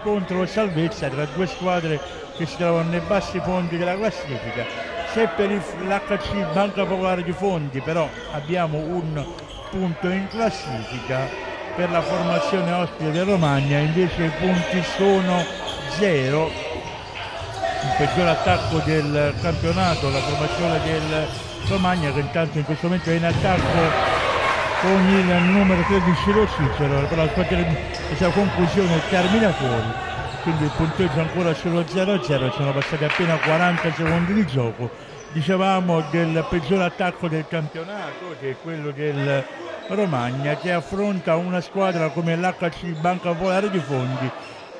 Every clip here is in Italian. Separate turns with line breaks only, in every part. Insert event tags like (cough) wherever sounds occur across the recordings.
Scontro salvezza tra due squadre che si trovano nei bassi fondi della classifica. Se per l'HC Banca Popolare di Fondi però abbiamo un punto in classifica, per la formazione ospite del Romagna invece i punti sono zero. Il peggior attacco del campionato, la formazione del Romagna che intanto in questo momento è in attacco con il numero 13 Lo Cicero, però questa conclusione termina fuori, quindi il punteggio ancora solo 0-0, sono passati appena 40 secondi di gioco. Dicevamo del peggior attacco del campionato, che è quello del Romagna, che affronta una squadra come l'HC Banca Popolare di Fondi,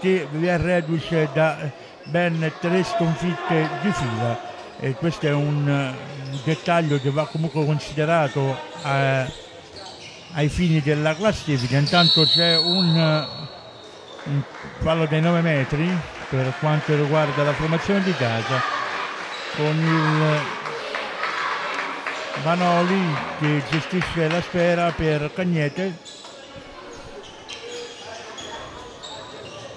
che è reduce da ben tre sconfitte di fila. E questo è un dettaglio che va comunque considerato eh, ai fini della classifica. Intanto c'è un, un fallo dei 9 metri per quanto riguarda la formazione di casa con il Vanoli che gestisce la sfera per Cagnete.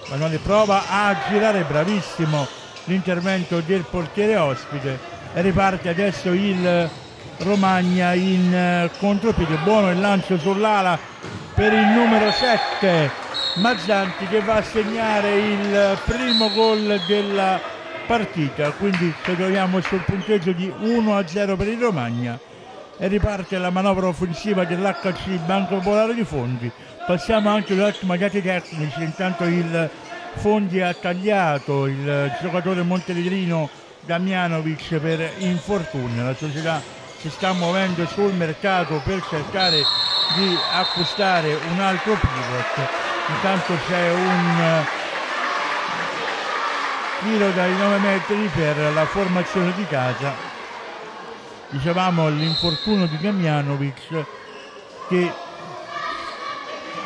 Vanoli prova a girare, bravissimo l'intervento del portiere ospite e riparte adesso il Romagna in eh, contropiede, buono il lancio sull'ala per il numero 7 Mazzanti che va a segnare il primo gol della partita, quindi ci troviamo sul punteggio di 1 a 0 per il Romagna e riparte la manovra offensiva dell'HC Banco Popolare di Fondi. Passiamo anche agli ottimi dati tecnici, intanto il Fondi ha tagliato il giocatore montenegrino Damianovic per infortunio, la società si sta muovendo sul mercato per cercare di acquistare un altro pivot. Intanto c'è un eh, tiro dai 9 metri per la formazione di casa. Dicevamo l'infortunio di Damianovic che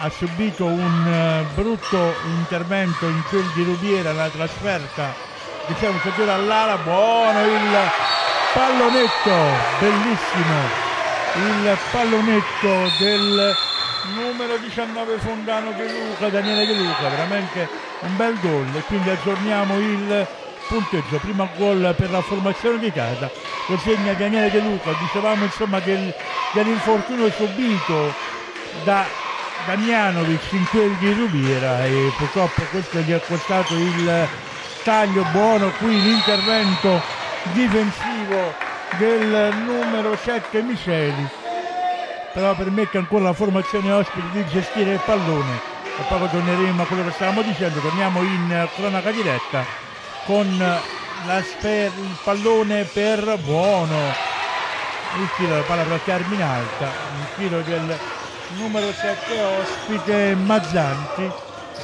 ha subito un eh, brutto intervento in quel di Rubiera la trasferta diciamo tira all'ala buono il pallonetto bellissimo. Il pallonetto del numero 19 Fondano De Luca Daniele De Luca veramente un bel gol. E quindi aggiorniamo il punteggio. Primo gol per la formazione di casa. Lo segna Daniele De Luca dicevamo insomma del, dell'infortunio subito da Damjanovic in quel di Rubiera e purtroppo questo gli ha costato il taglio buono qui l'intervento difensivo del numero 7 Miceli però permette ancora la formazione ospite di gestire il pallone. E poi torneremo a quello che stavamo dicendo torniamo in cronaca diretta con la sper- il pallone per buono. Il tiro la palla per Carmine Alta il tiro del numero 7 ospite Mazzanti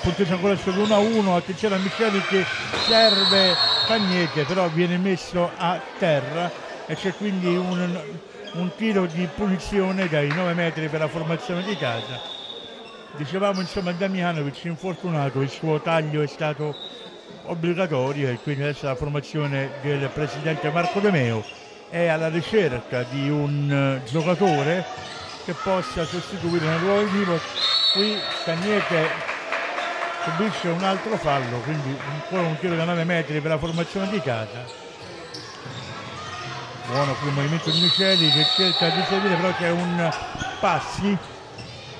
punteggio ancora sull'1-1 attenzione a Micheli che serve Cagnete però viene messo a terra e c'è quindi un, un tiro di punizione dai 9 metri per la formazione di casa dicevamo insomma Damianovic infortunato il suo taglio è stato obbligatorio e quindi adesso la formazione del presidente Marco De Meo è alla ricerca di un uh, giocatore che possa sostituire nel ruolo di Divo. Qui Cagnete subisce un altro fallo, quindi ancora un tiro da 9 metri per la formazione di casa. Buono qui il movimento di Miceli che cerca di seguire, però c'è un passi,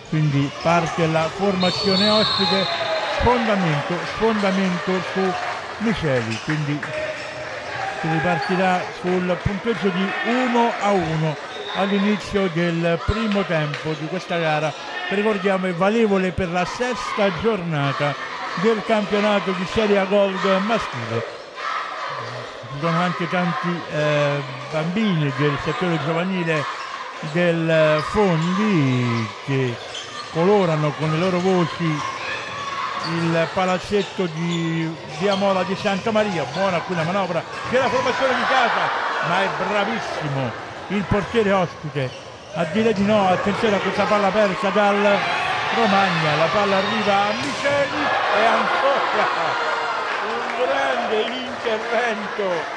quindi parte la formazione ospite, sfondamento, sfondamento su Miceli, quindi si ripartirà sul punteggio di 1 a 1 all'inizio del primo tempo di questa gara ricordiamo è valevole per la sesta giornata del campionato di Serie A Gold maschile. Ci sono anche tanti eh, bambini del settore giovanile del Fondi che colorano con le loro voci il palazzetto di Via Mola di Santa Maria, buona qui la manovra della formazione di casa, ma è bravissimo il portiere ospite a dire di no, attenzione a questa palla persa dal Romagna, la palla arriva a Miceli e ancora un grande intervento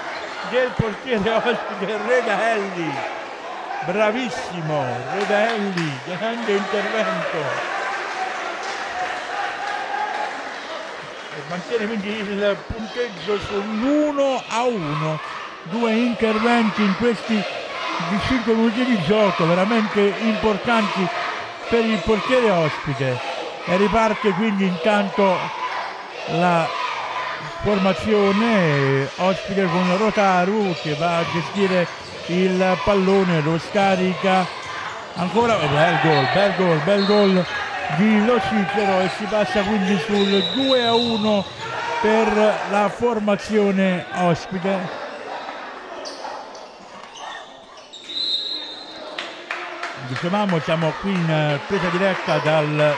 del portiere ospite Redaelli, bravissimo Redaelli, grande intervento. Mantiene quindi il punteggio sull'1 a 1 due interventi in questi di 5 minuti di gioco veramente importanti per il portiere ospite e riparte quindi intanto la formazione ospite con Rotaru che va a gestire il pallone lo scarica ancora bel gol bel gol bel gol di Lo Cicero e si passa quindi sul 2 a 1 per la formazione ospite. Dicevamo siamo qui in presa diretta dal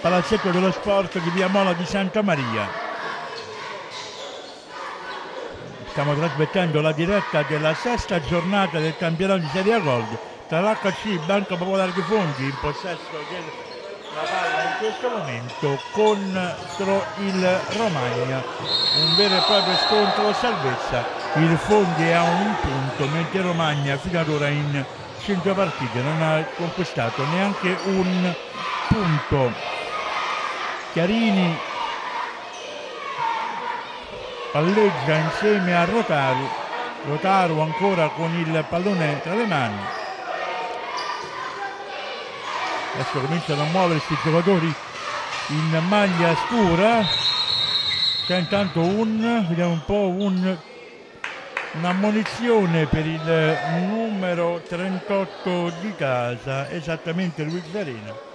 palazzetto dello sport di Via Mola di Santa Maria. Stiamo trasmettendo la diretta della sesta giornata del campionato di Serie A Gold tra l'HC Banca Popolare di Fondi in possesso del la palla in questo momento contro il Romagna un vero e proprio scontro salvezza il Fondi ha un punto mentre Romagna fino ad ora in 5 partite non ha conquistato neanche un punto. Chiarini palleggia insieme a Rotaru Rotaru ancora con il pallone tra le mani. Adesso cominciano a muoversi i giocatori in maglia scura. C'è intanto un vediamo un po' un un'ammonizione per il numero 38 di casa esattamente Luigi Arena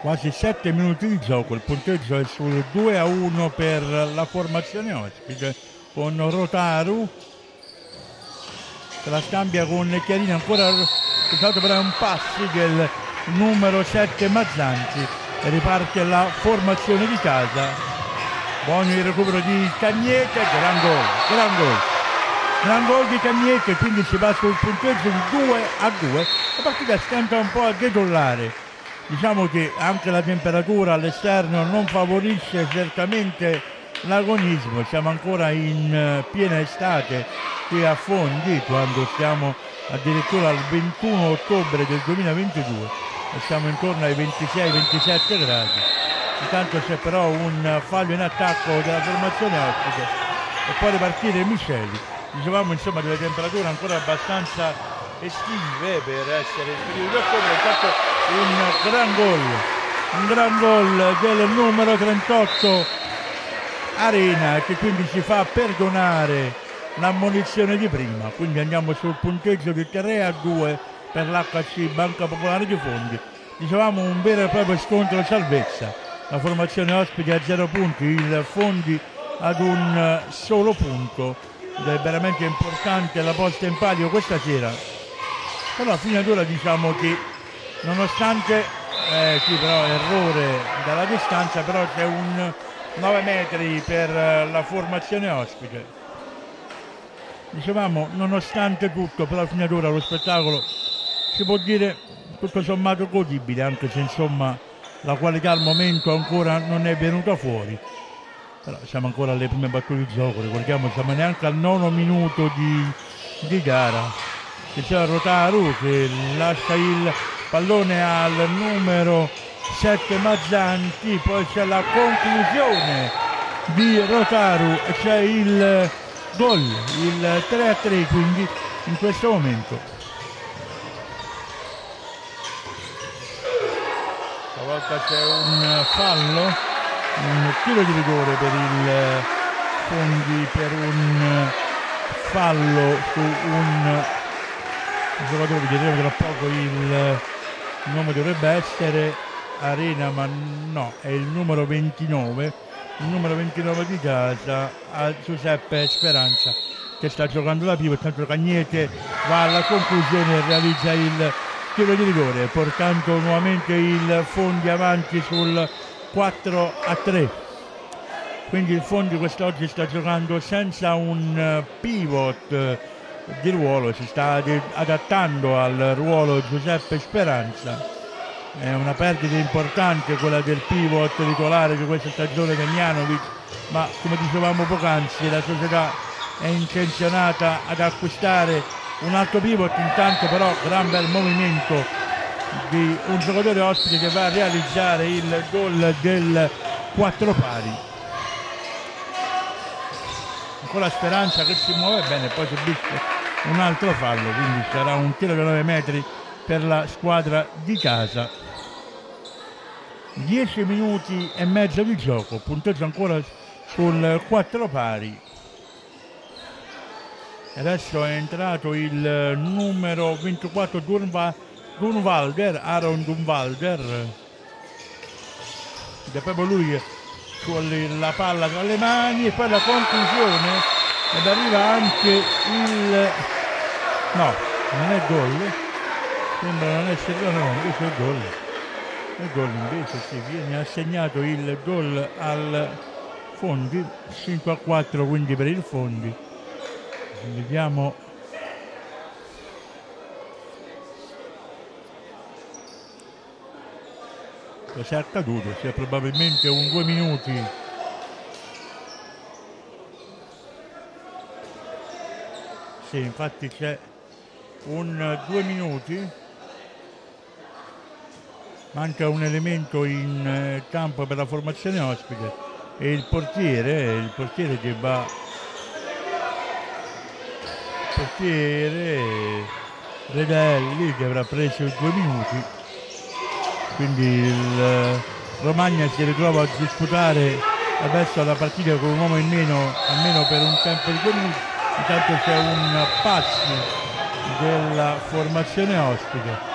quasi 7 minuti di gioco, il punteggio è sul 2 a 1 per la formazione ospite con Rotaru se la scambia con Chiarina ancora stato per un passi del numero 7 Mazzanti riparte la formazione di casa. Buono il recupero di Cagnete gran gol gran gol. Gran gol di Cagnete quindi si va sul punteggio di 2 a 2 la partita stenta un po' a decollare. Diciamo che anche la temperatura all'esterno non favorisce certamente l'agonismo, siamo ancora in eh, piena estate qui a Fondi quando siamo addirittura al 21 ottobre del 2022 e siamo intorno ai 26-27 gradi. Intanto c'è però un fallo in attacco della formazione ospite e poi ripartire Miceli. Dicevamo insomma delle temperature ancora abbastanza estive per essere il periodo di ottobre, intanto un gran gol, un gran gol del numero 38 Arena che quindi ci fa perdonare l'ammonizione di prima, quindi andiamo sul punteggio di 3 a 2 per l'HC Banca Popolare di Fondi. Dicevamo un vero e proprio scontro salvezza, la formazione ospite a 0 punti, il Fondi ad un solo punto ed è veramente importante la posta in palio questa sera. Però fino ad ora diciamo che nonostante eh, sì, però errore dalla distanza, però c'è un 9 metri per la formazione ospite dicevamo nonostante tutto però fino ad ora lo spettacolo si può dire tutto sommato godibile anche se insomma la qualità al momento ancora non è venuta fuori però siamo ancora alle prime battute di gioco ricordiamo siamo neanche al nono minuto di, di gara che c'è Rotaru che lascia il pallone al numero 7 Mazzanti poi c'è la conclusione di Rotaru c'è il gol, il 3 a 3 quindi in questo momento. Stavolta c'è un fallo, un tiro di rigore per il Fondi per un fallo su un giocatore, vedremo tra poco il nome dovrebbe essere Arena ma no, è il numero 29 il numero 29 di casa a Giuseppe Speranza che sta giocando la pivot, tanto Cagnete va alla conclusione e realizza il tiro di rigore portando nuovamente il Fondi avanti sul 4 a 3 quindi il Fondi quest'oggi sta giocando senza un pivot di ruolo si sta adattando al ruolo Giuseppe Speranza. È una perdita importante quella del pivot titolare di questa stagione Demianovic ma come dicevamo poc'anzi la società è intenzionata ad acquistare un altro pivot intanto però gran bel movimento di un giocatore ospite che va a realizzare il gol del 4 pari. Ancora speranza che si muove bene poi subisce un altro fallo quindi sarà un tiro da 9 metri per la squadra di casa. 10 minuti e mezzo di gioco punteggio ancora sul 4 pari adesso è entrato il numero 24 Dunva, Dunvalder Aaron Dunvalder ed è proprio lui con la palla tra le mani e poi la conclusione. Ed arriva anche il no non è gol. Sembra non essere no, invece è gol. Il gol invece si viene assegnato il gol al Fondi 5 a 4 quindi per il Fondi vediamo. Cosa è accaduto sia probabilmente un due minuti. Sì infatti c'è un due minuti. Manca un elemento in eh, campo per la formazione ospite. E il portiere, il portiere che va portiere Redelli che avrà preso due minuti. Quindi il eh, Romagna si ritrova a disputare adesso la partita con un uomo in meno almeno per un tempo di due minuti. Intanto c'è un pass della formazione ospite.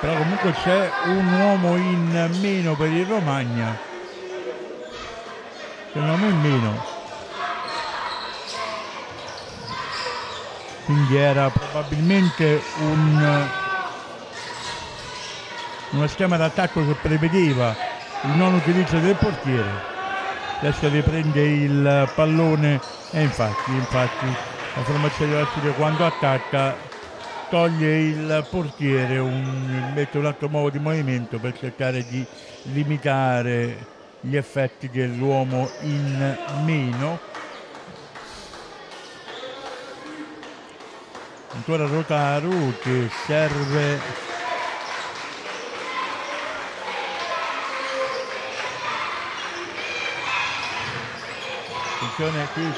Però comunque c'è un uomo in meno per il Romagna c'è un uomo in meno quindi era probabilmente un uno schema d'attacco che prevedeva il non utilizzo del portiere. Adesso riprende il pallone e infatti, infatti la formazione dell'Asturia quando attacca toglie il portiere, un, mette un altro modo di movimento per cercare di limitare gli effetti dell'uomo in meno. Ancora Rotaru che serve attenzione qui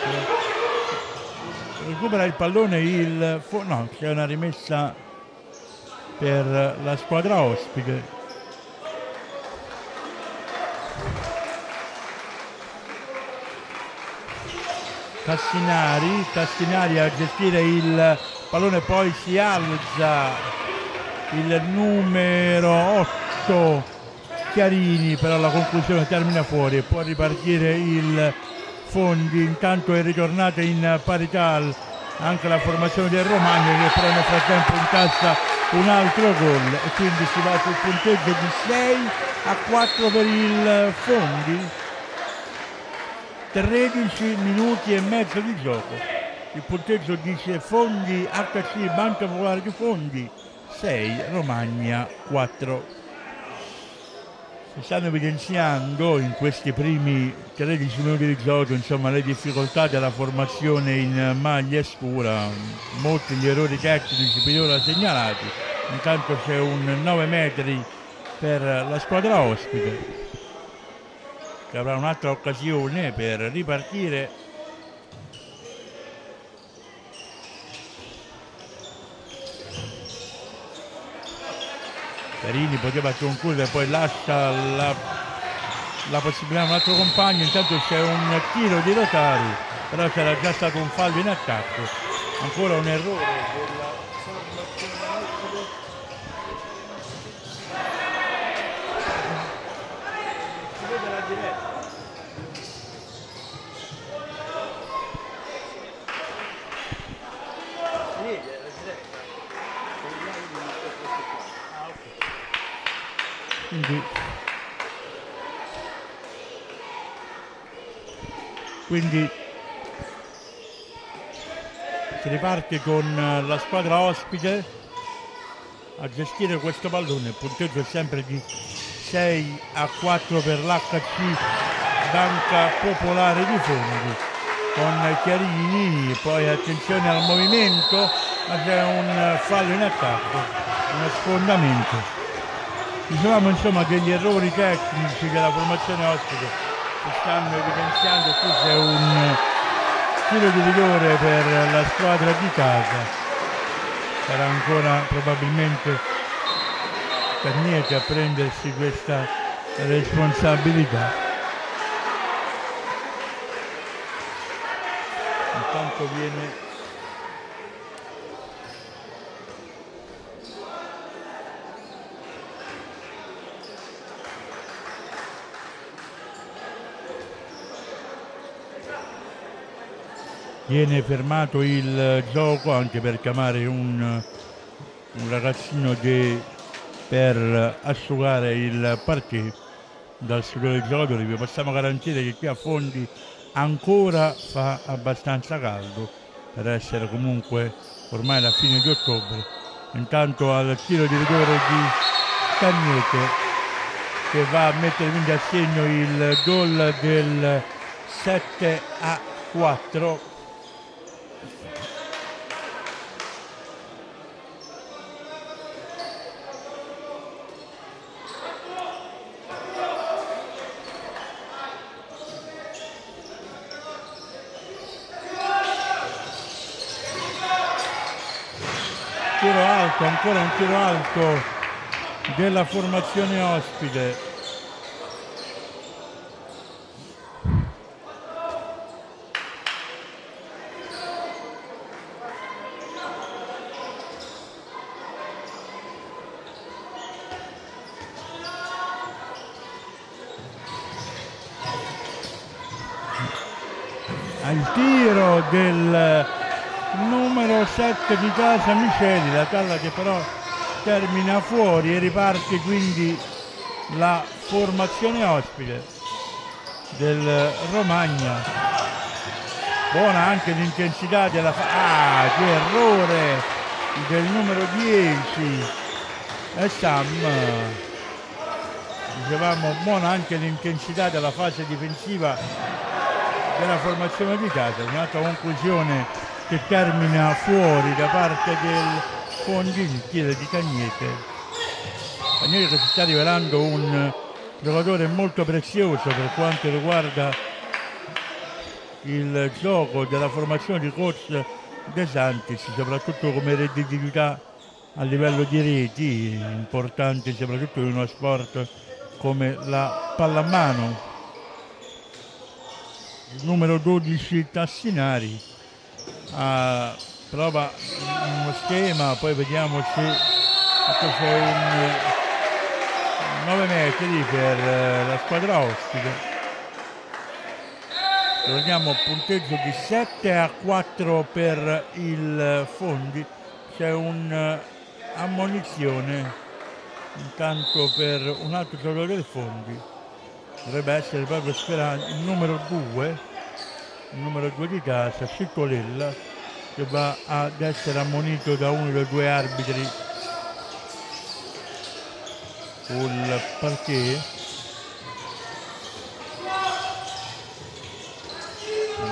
recupera il pallone il no c'è una rimessa per la squadra ospite Tassinari, Tassinari a gestire il pallone poi si alza il numero 8 Chiarini però la conclusione termina fuori e può ripartire il Fondi. Intanto è ritornata in parità anche la formazione del Romagna che però nel frattempo incassa un altro gol. E quindi si va sul punteggio di 6 a 4 per il Fondi 13 minuti e mezzo di gioco. Il punteggio dice Fondi HC Banca Popolare di Fondi 6 Romagna 4 si stanno evidenziando in questi primi 13 minuti di gioco insomma, le difficoltà della formazione in maglia scura, molti gli errori tecnici finora segnalati, intanto c'è un 9 metri per la squadra ospite che avrà un'altra occasione per ripartire. Carini poteva concludere, poi lascia la, la possibilità a un altro compagno, intanto c'è un tiro di Rotari, però c'era già stato un fallo in attacco, ancora un errore quindi, quindi. Si riparte con la squadra ospite a gestire questo pallone il punteggio è sempre di 6 a 4 per l'HC Banca Popolare di Fondi. Con Chiarini poi attenzione al movimento ma c'è un fallo in attacco uno sfondamento. Dicevamo insomma che gli errori tecnici della formazione ospite si stanno evidenziando, qui c'è un tiro di rigore per la squadra di casa, sarà ancora probabilmente Carnieti a prendersi questa responsabilità. Intanto viene viene fermato il gioco anche per chiamare un, un ragazzino che per asciugare il parquet dal sicuro dei giocatori vi possiamo garantire che qui a Fondi ancora fa abbastanza caldo per essere comunque ormai la fine di ottobre. Intanto al tiro di rigore di Cagnete che va a mettere quindi a segno il gol del 7 a 4 alto, ancora un tiro alto della formazione ospite. al tiro del numero 7 di casa Miceli, la talla che però termina fuori e riparte quindi la formazione ospite del Romagna. Buona anche l'intensità della... Ah, che errore del numero 10 e Sam. Dicevamo buona anche l'intensità della fase difensiva della formazione di casa, un'altra conclusione che termina fuori da parte del Fondi il piede di Cagnete. Cagnete che si sta rivelando un giocatore molto prezioso per quanto riguarda il gioco della formazione di coach De Santis, soprattutto come redditività a livello di reti, importante soprattutto in uno sport come la pallamano. Numero 12 Tassinari uh, prova uno schema, poi vediamo se c'è un 9 metri per uh, la squadra ospite. Torniamo punteggio di 7 a 4 per il Fondi, c'è un'ammonizione uh, intanto per un altro giocatore del Fondi, dovrebbe essere proprio Sperano, il numero 2 il numero 2 di casa, Piccolella, che va ad essere ammonito da uno dei due arbitri sul parquet.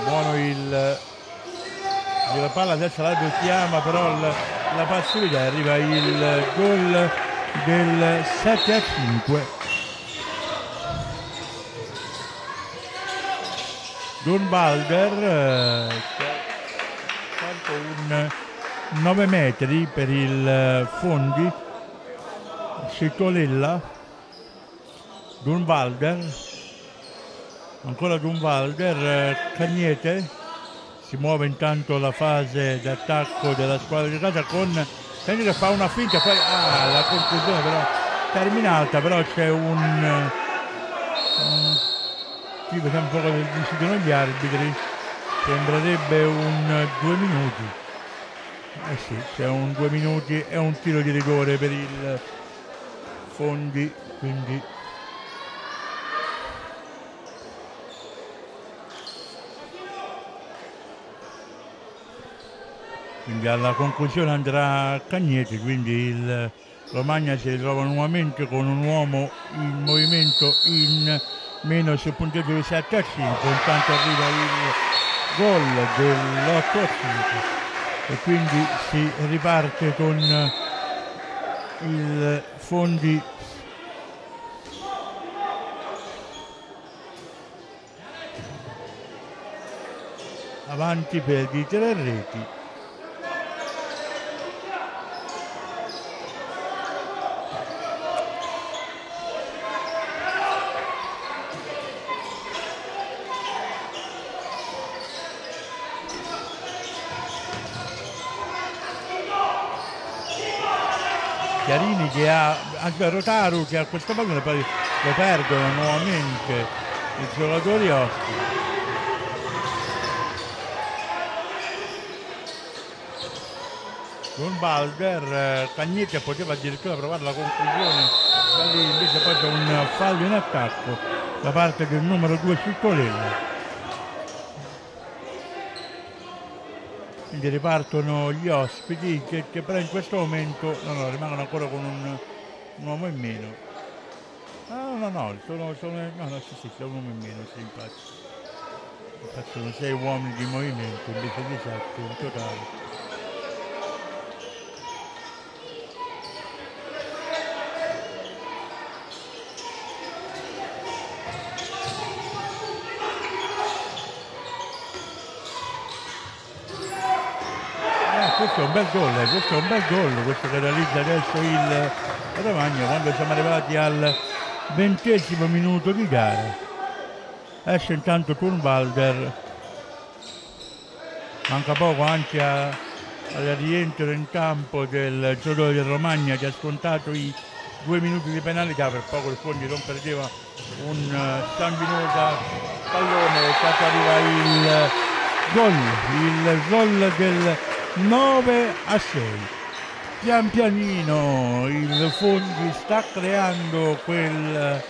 Buono il la palla adesso l'arbitro chiama però la, la passività arriva il gol del 7 a 5 Dunbalder eh, un 9 metri per il eh, Fondi Citolella Dunvalder ancora Dunvalder eh, Cagnete si muove intanto la fase d'attacco della squadra di casa con Cagnete fa una finta poi ah, la conclusione però terminata però c'è un, un vediamo un po' cosa decidono gli arbitri. Sembrerebbe un due minuti. Eh sì c'è un due minuti e un tiro di rigore per il Fondi quindi quindi alla conclusione andrà Cagneti quindi il Romagna si ritrova nuovamente con un uomo in movimento in meno sul punteggio di 7 a 5 intanto arriva il gol dell'8 a 5 e quindi si riparte con il fondi. Avanti per di tre reti Chiarini che ha anche Rotaru che ha questo pallone poi lo perdono nuovamente i giocatori ospiti. Con Balder eh, Cagnette poteva addirittura provare la conclusione da lì invece poi c'è un fallo in attacco da parte del numero 2 Citolello quindi ripartono gli ospiti che, che, però in questo momento no, no, rimangono ancora con un, un, uomo in meno. No no no sono, sono no no sì sì un uomo in meno sì infatti. Infatti sono sei uomini di movimento invece di sette in totale questo è un bel gol, eh, questo è un bel gol, questo che realizza adesso il Romagna quando siamo arrivati al ventesimo minuto di gara. Esce intanto Turnwalder, manca poco anche al rientro in campo del giocatore del Romagna che ha scontato i due minuti di penalità, per poco il Fondi non perdeva un uh, sanguinosa pallone e arriva il gol, il gol del 9 a 6 pian pianino il Fondi sta creando quel,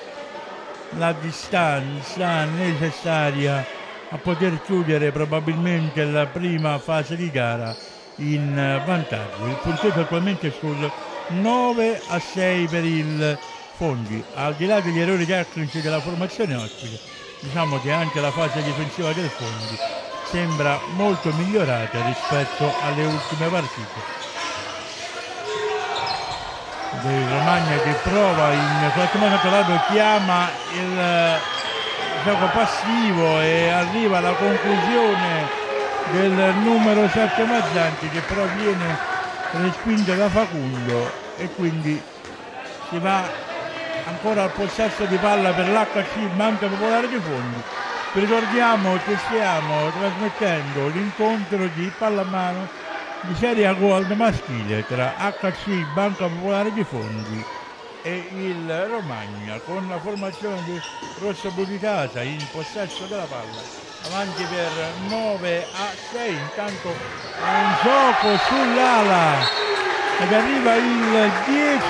la distanza necessaria a poter chiudere probabilmente la prima fase di gara in vantaggio. Il punteggio attualmente è sul 9 a 6 per il Fondi. Al di là degli errori tecnici della formazione ospite diciamo che anche la fase difensiva del Fondi sembra molto migliorata rispetto alle ultime partite. Del Romagna che prova in qualche modo chiama il gioco passivo e arriva la conclusione del numero 7 Mazzanti che però viene respinto da Facundo e quindi si va ancora al possesso di palla per l'HC Banca Popolare di Fondi. Ricordiamo che stiamo trasmettendo l'incontro di pallamano di Serie A Gold maschile tra HC Banca Popolare di Fondi e il Romagna con la formazione di Rosso Blu in possesso della palla avanti per 9 a 6 intanto un gioco sull'ala ed arriva il 10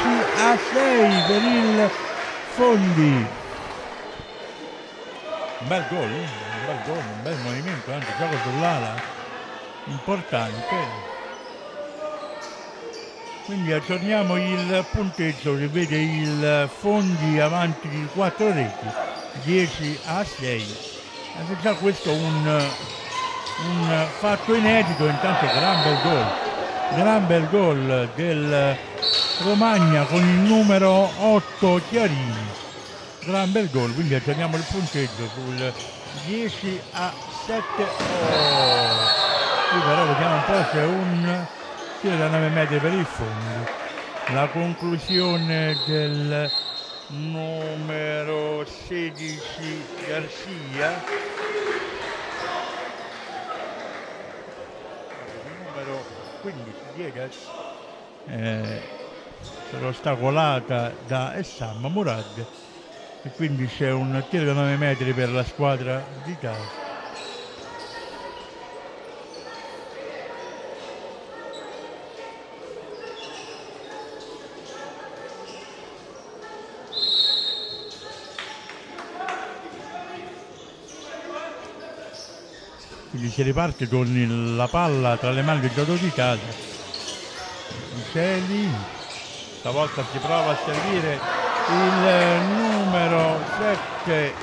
a 6 per il Fondi un bel gol eh? un bel gol un bel movimento anche gioco sull'ala importante. Quindi aggiorniamo il punteggio che vede il Fondi avanti di 4 reti 10 a 6 è già questo un, un fatto inedito, intanto gran bel gol, gran bel gol del Romagna con il numero 8 Chiarini, gran bel gol, quindi aggiorniamo il punteggio sul 10 a 7. Oh. Qui però vediamo un po' se un tiro da 9 metri per il fondo. La conclusione del numero 16 Garcia numero 15 Diegas eh, sarà ostacolata da Essam Murad e quindi c'è un tiro da 9 metri per la squadra d'Italia quindi si riparte con la palla tra le mani del giocatore di casa. Miceli stavolta si prova a servire il numero 7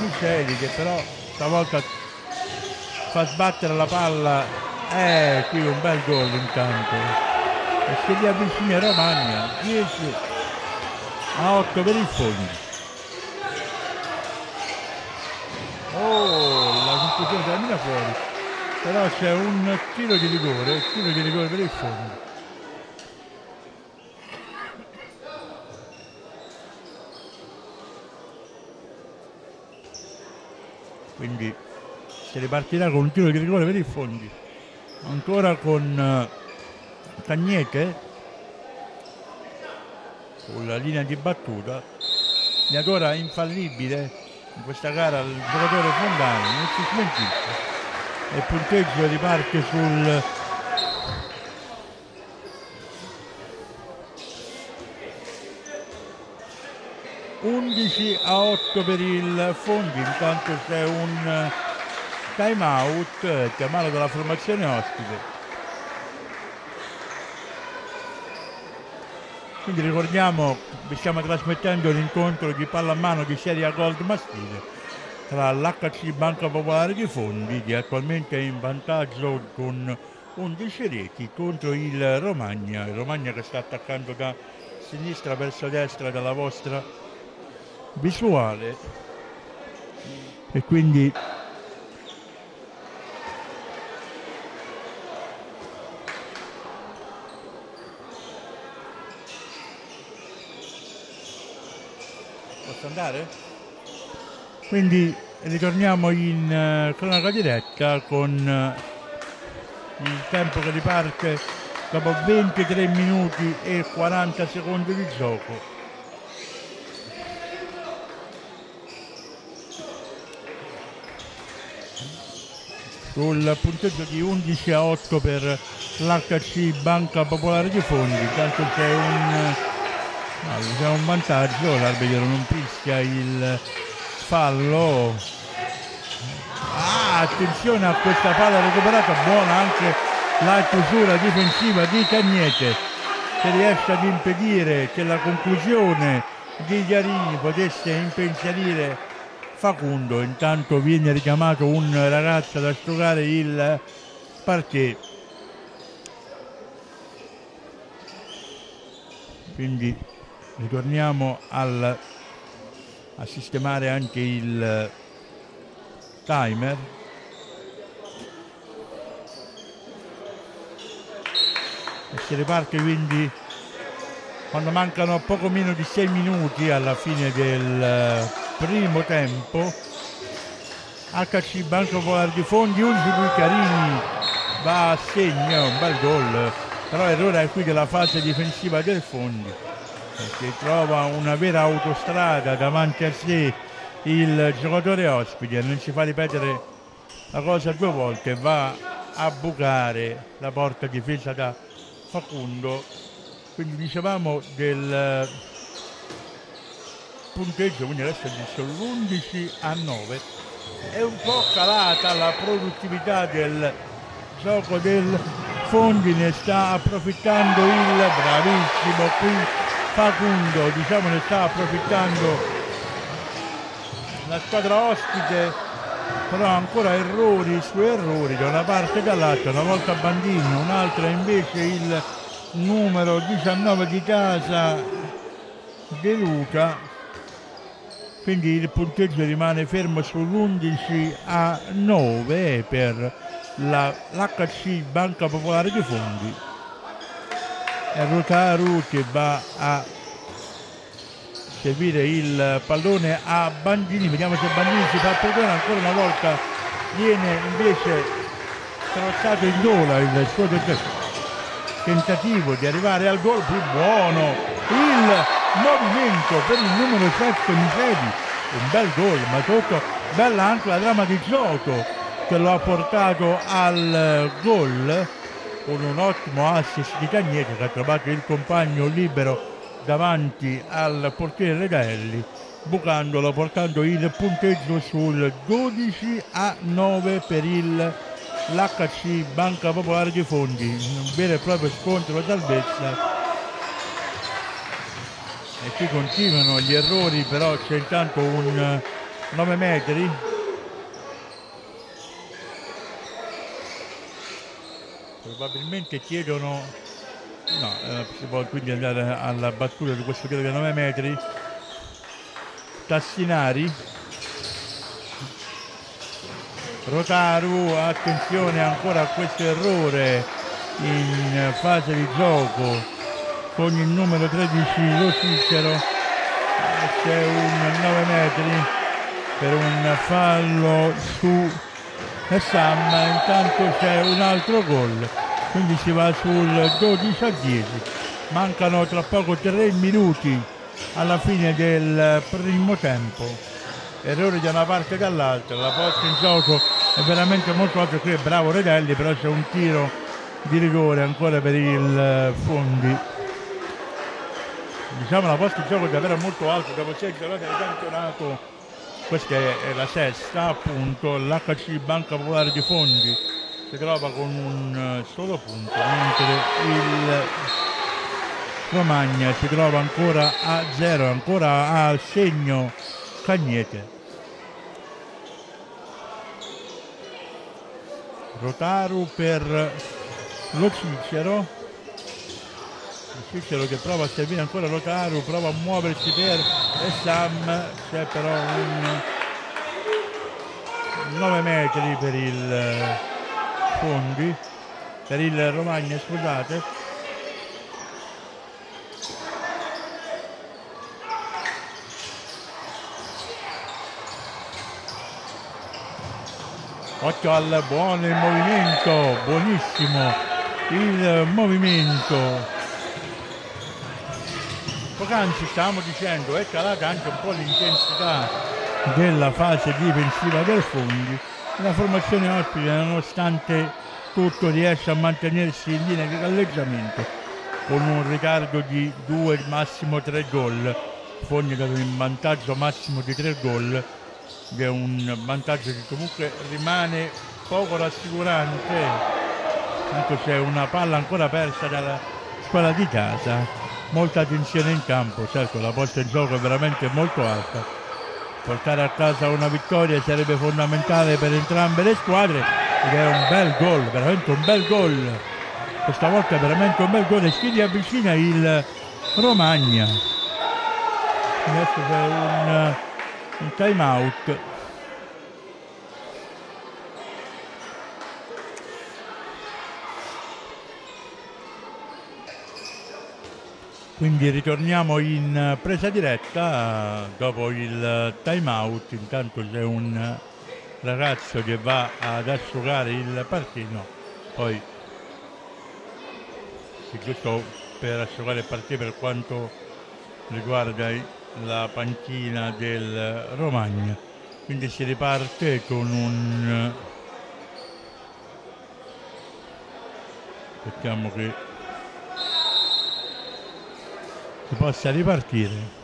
Miceli che però stavolta fa sbattere la palla. Eh qui un bel gol intanto. E si riavvicina Romagna 10 a 8 per il fondo oh discussione termina fuori. Però c'è un tiro di rigore tiro di rigore per il fondo quindi si ripartirà con un tiro di rigore per il fondi ancora con uh, Cagnete sulla linea di battuta ancora infallibile in questa gara il giocatore Fondani non si smentisce e il punteggio riparte sul ...11 a 8 per il Fondi, intanto c'è un time out chiamato dalla formazione ospite. Quindi ricordiamo che stiamo trasmettendo l'incontro di pallamano di Serie A Gold maschile tra l'HC Banca Popolare di Fondi che attualmente è in vantaggio con 11 reti contro il Romagna, il Romagna che sta attaccando da sinistra verso destra dalla vostra visuale e quindi Posso andare? Quindi ritorniamo in uh, cronaca diretta con uh, il tempo che riparte dopo 23 minuti e 40 secondi di gioco. Sul punteggio di 11 a 8 per l'HC Banca Popolare di Fondi, tanto c'è un No, c'è un vantaggio, l'arbitro non fischia il fallo. Ah, attenzione a questa palla recuperata, buona anche la chiusura difensiva di Cagnete che riesce ad impedire che la conclusione di Chiarini potesse impensierire Facundo. Intanto viene richiamato un ragazzo ad asciugare il parquet. Quindi ritorniamo al a sistemare anche il timer e si riparte quindi quando mancano poco meno di 6 minuti alla fine del primo tempo. HC Banco Popolare di Fondi 11 qui Carini. Va a segno un bel gol. Però errore qui della fase difensiva del Fondi che trova una vera autostrada davanti a sé il giocatore ospite. Non ci fa ripetere la cosa due volte va a bucare la porta difesa da Facundo. Quindi dicevamo del punteggio quindi adesso è l'11 a 9 è un po' calata la produttività del gioco del Fondi ne sta approfittando il bravissimo qui Facundo diciamo ne sta approfittando la squadra ospite però ancora errori su errori da una parte e dall'altra una volta Bandino un'altra invece il numero 19 di casa De Luca quindi il punteggio rimane fermo sull'11 a 9 per l'HC Banca Popolare di Fondi. È Rotaru che va a servire il pallone a Bandini. Vediamo se Bandini si fa perdere ancora una volta viene invece tracciato in gola il suo tentativo di arrivare al gol più buono. Il movimento per il numero 7 Misedi un bel gol ma sotto bella anche la trama di gioco che lo ha portato al gol con un ottimo assist di Cagnete che ha trovato il compagno libero davanti al portiere Regaelli bucandolo portando il punteggio sul 12 a 9 per il l'HC Banca Popolare di Fondi. Un vero e proprio scontro salvezza e qui continuano gli errori però c'è intanto un 9 metri. Probabilmente chiedono no, eh, si può quindi andare alla battuta di questo tiro di 9 metri. Tassinari. Rotaru attenzione ancora a questo errore in fase di gioco con il numero 13 Lo Cicero. C'è un 9 metri per un fallo su Sam intanto c'è un altro gol quindi si va sul 12 a 10 mancano tra poco 3 minuti alla fine del primo tempo. Errori da una parte e dall'altra. La posta in gioco è veramente molto alta qui è bravo Redelli però c'è un tiro di rigore ancora per il Fondi diciamo la in gioco è davvero molto alta dopo 6 giornate del campionato questa è la sesta appunto l'HC Banca Popolare di Fondi si trova con un solo punto mentre il Romagna si trova ancora a zero ancora a segno Cagnete. Rotaru per lo Cicero Cicero che prova a servire ancora Rotaru, prova a muoversi per Sam, c'è però un 9 metri per il eh, Fondi, per il Romagna, scusate. Occhio al buono il movimento, buonissimo il movimento poc'anzi stavamo dicendo è calata anche un po' l'intensità della fase difensiva del Fondi. La formazione ospite nonostante tutto riesce a mantenersi in linea di galleggiamento con un ritardo di due massimo tre gol. Fondi dato un vantaggio massimo di tre gol che è un vantaggio che comunque rimane poco rassicurante. Tanto c'è una palla ancora persa dalla squadra di casa molta tensione in campo, certo la posta in gioco è veramente molto alta. Portare a casa una vittoria sarebbe fondamentale per entrambe le squadre ed è un bel gol, veramente un bel gol. Questa volta è veramente un bel gol e si riavvicina il Romagna. Adesso c'è un un time out quindi ritorniamo in presa diretta dopo il time out. Intanto c'è un ragazzo che va ad asciugare il partino poi giusto per asciugare il partito per quanto riguarda la panchina del Romagna. Quindi si riparte con un aspettiamo che si possa ripartire.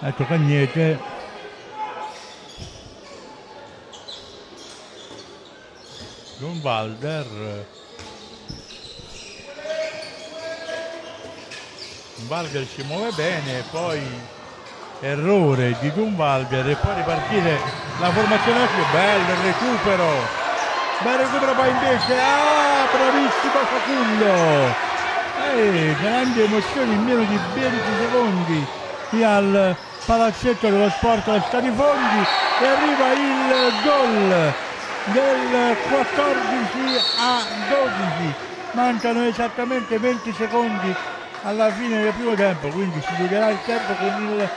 Ecco Cagnete. Gunvalder Gunvalder si muove bene poi errore di Gunvalder e poi ripartire la formazione più bella recupero. Bel recupero poi invece ah bravissimo Facundo e grandi emozioni in meno di 20 secondi. Qui al palazzetto dello sport al Stadifondi e arriva il gol del 14 a 12 mancano esattamente 20 secondi alla fine del primo tempo quindi si giocherà il tempo con il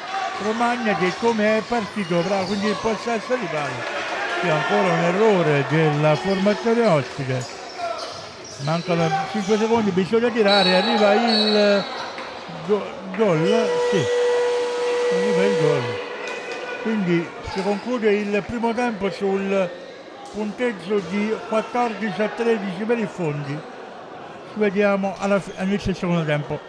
Romagna che come è partito bravo quindi il possesso di palla. Qui ancora un errore della formazione ospite mancano 5 secondi bisogna tirare arriva il gol sì. Arriva il gol. Quindi si conclude il primo tempo sul punteggio di 14 a 13 per i fondi. Ci vediamo all'inizio del secondo tempo.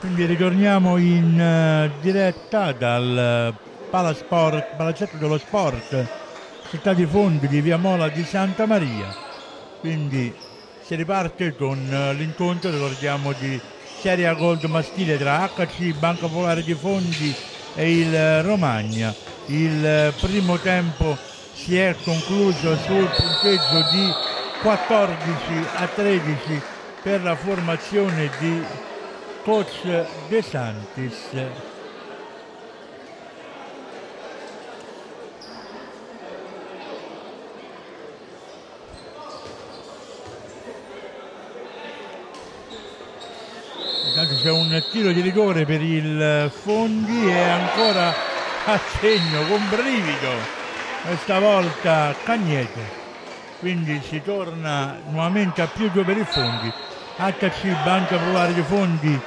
Quindi ritorniamo in uh, diretta dal Palasport, Palazzetto dello Sport città di Fondi di Via Mola di Santa Maria. Quindi si riparte con eh, l'incontro, ricordiamo, di Serie Gold maschile tra HC Banca Popolare di Fondi e il Romagna. Il eh, primo tempo si è concluso sul punteggio di 14 a 13 per la formazione di coach De Santis. C'è un tiro di rigore per il Fondi e ancora a segno con brivido. Questa volta Cagnete. Quindi si torna nuovamente a più due per il Fondi. HC Banca Popolare di Fondi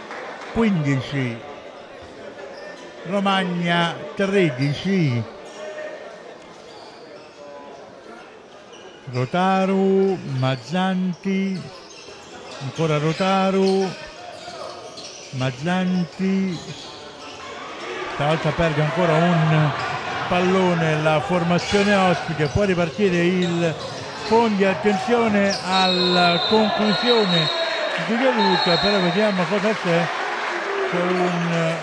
15 Romagna 13 Rotaru Mazzanti ancora Rotaru Mazzanti. Stavolta perde ancora un pallone la formazione ospite. Può ripartire il Fondi attenzione alla conclusione di De Luca però vediamo cosa c'è. C'è un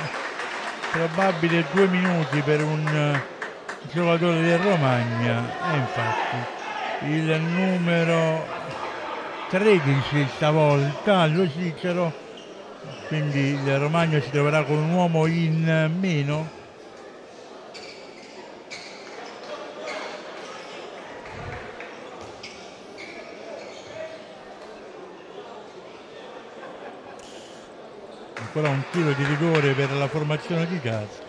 probabile due minuti per un giocatore del Romagna. E infatti il numero 13 stavolta lo Cicero quindi il Romagno si troverà con un uomo in meno. Ancora un tiro di rigore per la formazione di casa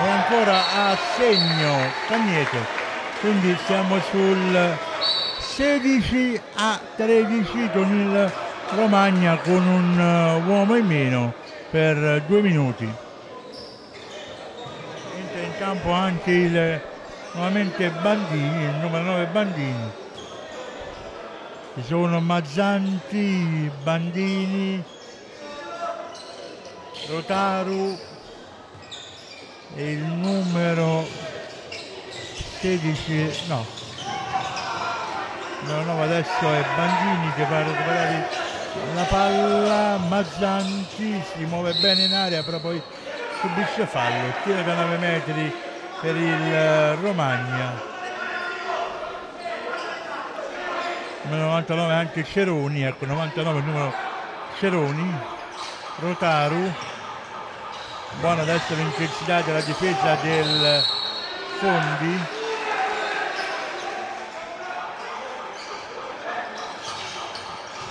e ancora a segno Cagnete quindi siamo sul 16 a 13 con il Romagna con un uh, uomo in meno per due minuti. Entra in campo anche il nuovamente Bandini il numero 9 Bandini. Ci sono Mazzanti Bandini Rotaru e il numero 16 no. No, no adesso è Bandini che va a recuperare la palla Mazzanti si muove bene in aria però poi subisce fallo tira da 9 metri per il Romagna. Numero 99 anche Ceroni, ecco 99 numero Ceroni, Rotaru, buona adesso l'intensità della difesa del Fondi,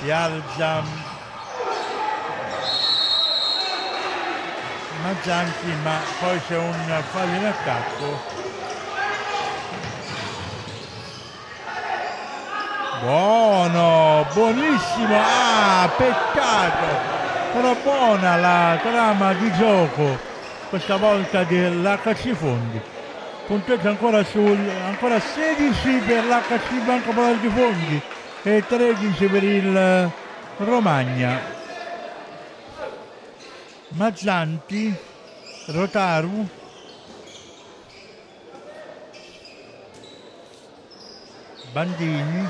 si alza Mazzanti ma poi c'è un fallo in attacco. Buono buonissimo. Ah peccato. Però buona la trama di gioco questa volta dell'HC Fondi. Punteggio ancora sul ancora 16 per l'HC Banco Popolare di Fondi e 13 per il Romagna. Mazzanti, Rotaru, Bandini,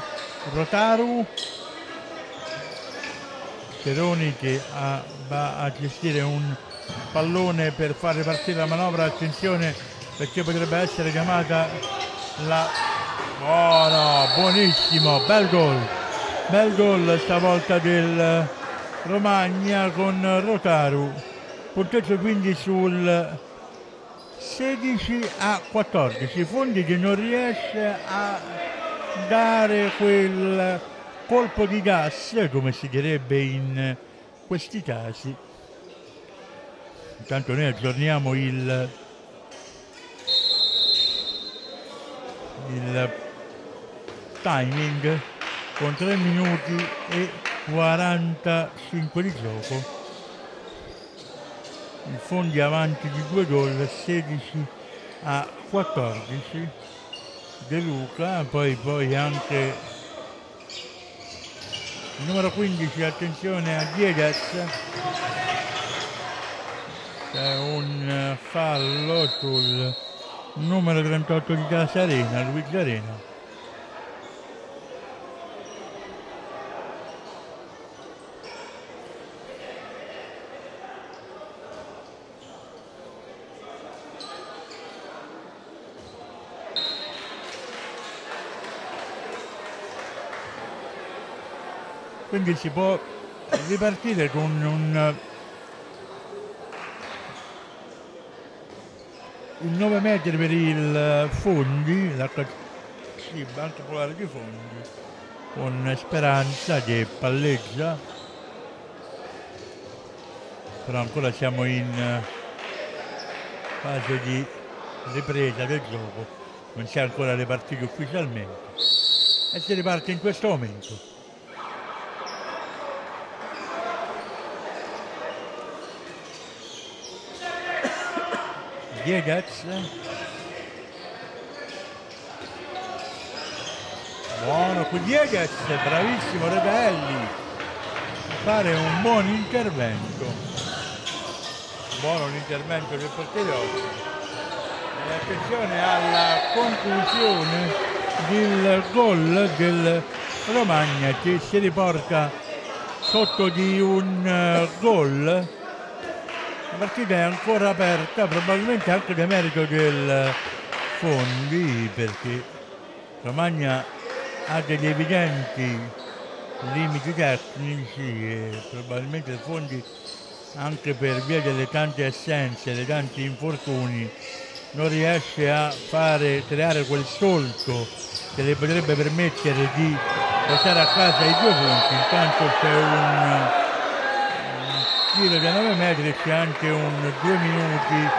Rotaru, Ceroni che ha, va a gestire un pallone per far ripartire la manovra, attenzione perché potrebbe essere chiamata la... Buono, buonissimo, bel gol, bel gol stavolta del Romagna con Rotaru. Punteggio quindi sul 16 a 14 Fondi che non riesce a dare quel colpo di gas come si direbbe in questi casi. Intanto noi aggiorniamo il il timing con 3 minuti e 45 di gioco. Il Fondi avanti di due gol 16 a 14 De Luca poi, poi anche il numero 15 attenzione a Diegas c'è un fallo sul numero 38 di Casarena Luigi Arena quindi si può ripartire con un il 9 metri per il Fondi sì, Banca Popolare di Fondi con Speranza che palleggia. Però ancora siamo in fase di ripresa del gioco non si è ancora ripartito ufficialmente. E si riparte in questo momento Diegaz buono qui Diegaz bravissimo Revelli fare un buon intervento. Buono l'intervento del portiere e attenzione alla conclusione del gol del Romagna che si riporta sotto di un uh, gol partita è ancora aperta, probabilmente anche da merito del Fondi, perché Romagna ha degli evidenti limiti tecnici e probabilmente il Fondi anche per via delle tante assenze, dei tanti infortuni, non riesce a fare, creare quel solco che le potrebbe permettere di portare a casa i due punti. Intanto c'è un giro da 9 metri c'è anche un 2 minuti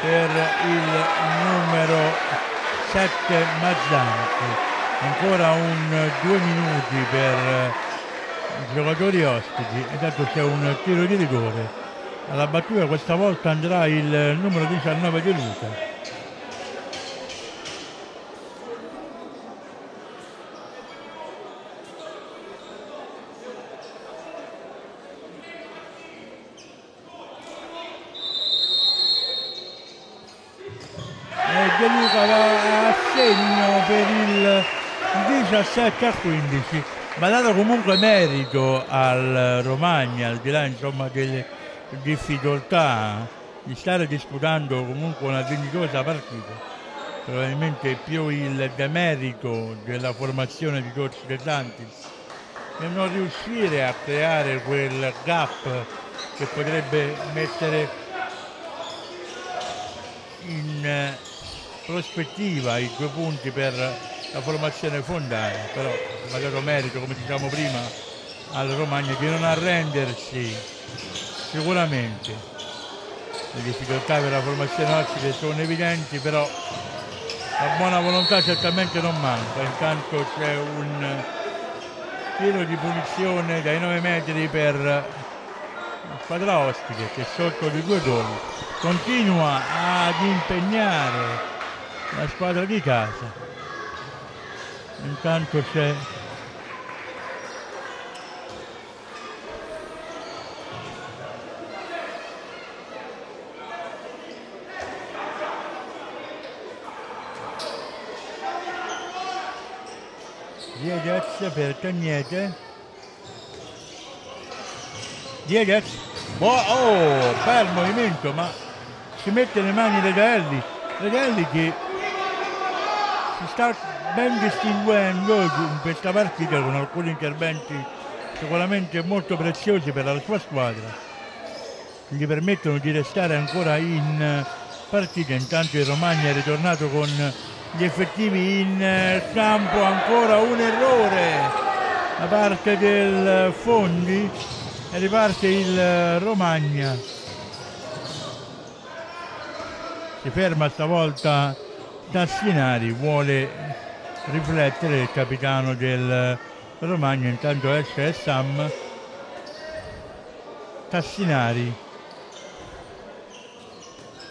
per il numero 7 Mazzanti. Ancora un 2 minuti per i giocatori ospiti. E tanto c'è un tiro di rigore. Alla battuta questa volta andrà il numero 19 di Luca per il 17 a 15 ma dato comunque merito al Romagna al di là insomma delle difficoltà di stare disputando comunque una dignitosa partita probabilmente più il demerito della formazione di Coach De Santis nel non riuscire a creare quel gap che potrebbe mettere in prospettiva i due punti per la formazione fondale, però ha dato merito, come diciamo prima, al Romagna di non arrendersi sicuramente. Le difficoltà per la formazione ospite sono evidenti, però la buona volontà certamente non manca, intanto c'è un tiro di punizione dai 9 metri per la squadra ospite che sotto di due gol. Continua ad impegnare la squadra di casa intanto c'è Diedez per Cagnete. Diedez oh, oh, bel movimento ma si mette le mani Regalli. Regalli che si sta ben distinguendo in questa partita con alcuni interventi sicuramente molto preziosi per la sua squadra che gli permettono di restare ancora in partita. Intanto il Romagna è ritornato con gli effettivi in eh, campo ancora un errore da parte del Fondi e riparte il eh, Romagna. Si ferma stavolta Tassinari vuole riflettere il capitano del Romagna intanto esce Sam Tassinari.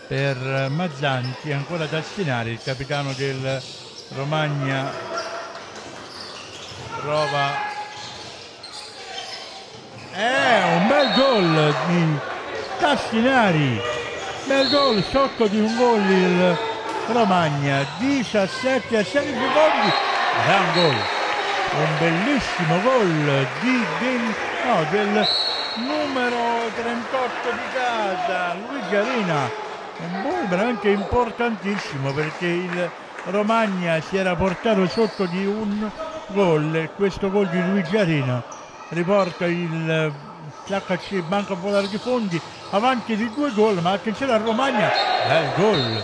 Per Mazzanti, ancora Tassinari, il capitano del Romagna. Prova. È un bel gol di Tassinari. Bel gol sotto di un gol il Romagna 17 a 16 secondi gran gol. Un bellissimo gol di, del, no, del numero 38 di casa Luigi Arena un gol veramente importantissimo perché il Romagna si era portato sotto di un gol e questo gol di Luigi Arena riporta il l'HC Banca Popolare di Fondi avanti di due gol ma attenzione al Romagna bel gol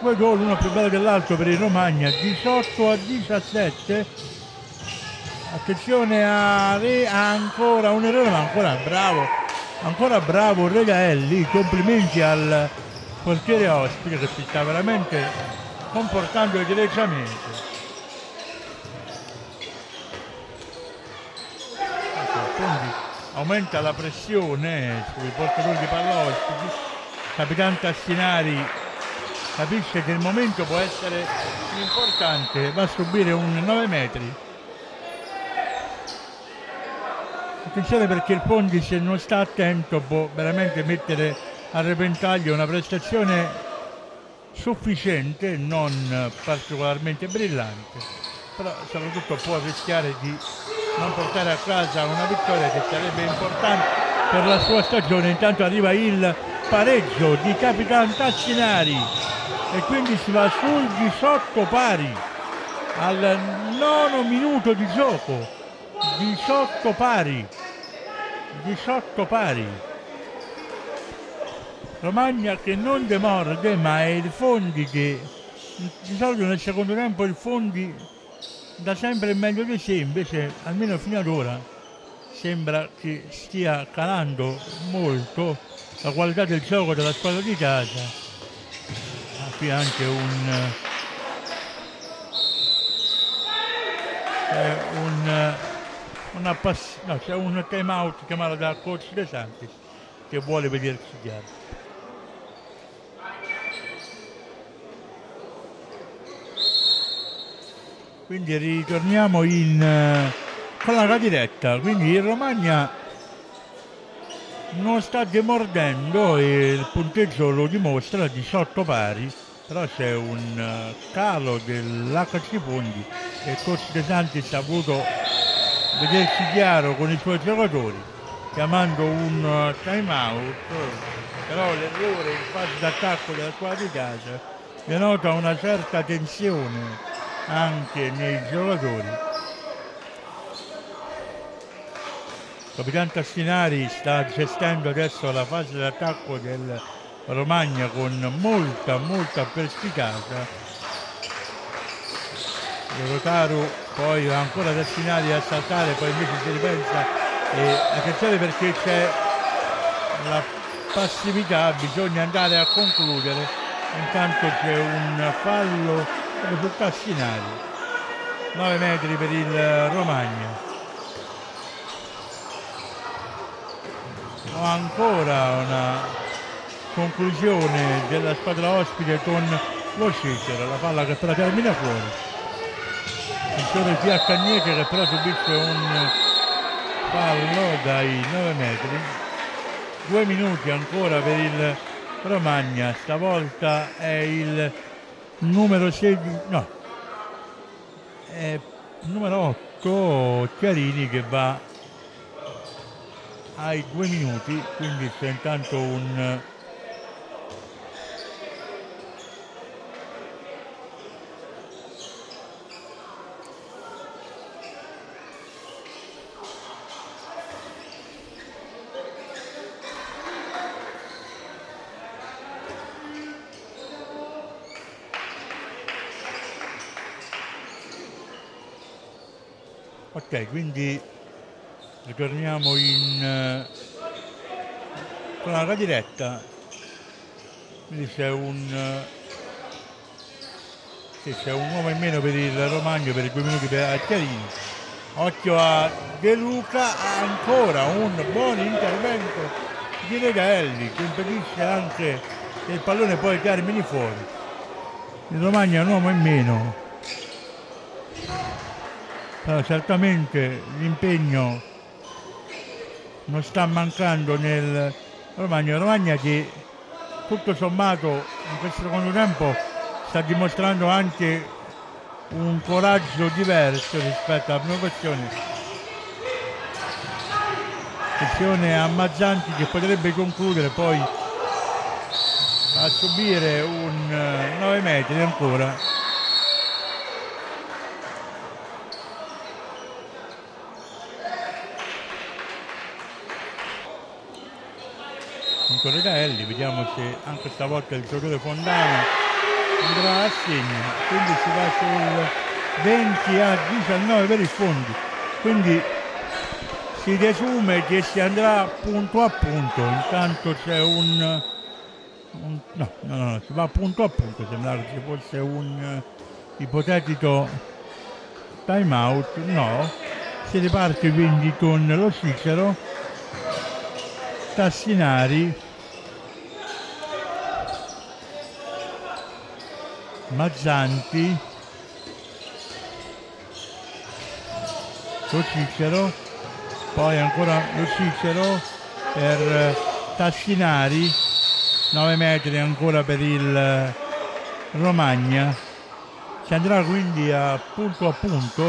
due gol uno più bello dell'altro per il Romagna 18 a 17 attenzione a Re ancora un errore ma ancora bravo ancora bravo Regaelli complimenti al portiere ospite che si sta veramente comportando egregiamente. Ecco, aumenta la pressione sui portatori di palla ospiti. Capitano Tassinari capisce che il momento può essere importante, va a subire un 9 metri. Attenzione perché il Fondi se non sta attento può veramente mettere a repentaglio una prestazione sufficiente, non particolarmente brillante, però soprattutto può rischiare di non portare a casa una vittoria che sarebbe importante per la sua stagione. Intanto arriva il pareggio di Capitan Tassinari e quindi si va sul 18 pari al nono minuto di gioco. 18 pari. 18 pari. Romagna che non demorde ma è il Fondi che di solito nel secondo tempo il Fondi da sempre meglio di sé invece almeno fino ad ora sembra che stia calando molto la qualità del gioco della squadra di casa qui anche un c'è un una pass- no, c'è un time out chiamato da coach De Santis che vuole vedersi chiaro quindi ritorniamo in la diretta quindi il Romagna non sta demordendo e il punteggio lo dimostra 18 pari però c'è un uh, calo dell'HC Fondi e coach De Santis ha voluto vedersi chiaro con i suoi giocatori chiamando un uh, time out però l'errore in fase d'attacco della squadra di casa denota una certa tensione anche nei giocatori. Capitan Tassinari sta gestendo adesso la fase d'attacco del Romagna con molta molta perspicacia. Rotaru poi va ancora Tassinari a saltare, poi invece si ripensa e attenzione perché c'è la passività, bisogna andare a concludere, intanto c'è un fallo su Tassinari, 9 metri per il Romagna. ancora una conclusione della squadra ospite con lo Cicero, la palla che però termina fuori. Attenzione qui a Cagniete che però subisce un fallo dai 9 metri. Due minuti ancora per il Romagna, stavolta è il numero 16, no, è il numero 8 Chiarini che va ai due minuti, quindi c'è intanto un Ok, quindi ritorniamo in uh, diretta quindi c'è un uh, c'è un uomo in meno per il Romagno per i due minuti per Chiarini occhio a De Luca ancora un buon intervento di Regaelli che impedisce anche che il pallone poi termini fuori. Il Romagna è un uomo in meno però certamente l'impegno non sta mancando nel Romagna. Romagna che tutto sommato in questo secondo tempo sta dimostrando anche un coraggio diverso rispetto alla prima questione. Attenzione a Mazzanti che potrebbe concludere poi a subire un 9 metri ancora Corregaelli, vediamo se anche stavolta il giocatore Fondano andrà a segno, quindi si va sul 20 a 19 per i fondi, quindi si desume che si andrà punto a punto, intanto c'è un, un no, no, no, si va punto a punto, sembrava che fosse un uh, ipotetico time out, no, si riparte quindi con lo Cicero, Tassinari Mazzanti. Lo Cicero poi ancora lo Cicero per eh, Tassinari 9 metri ancora per il eh, Romagna. Si andrà quindi a punto a punto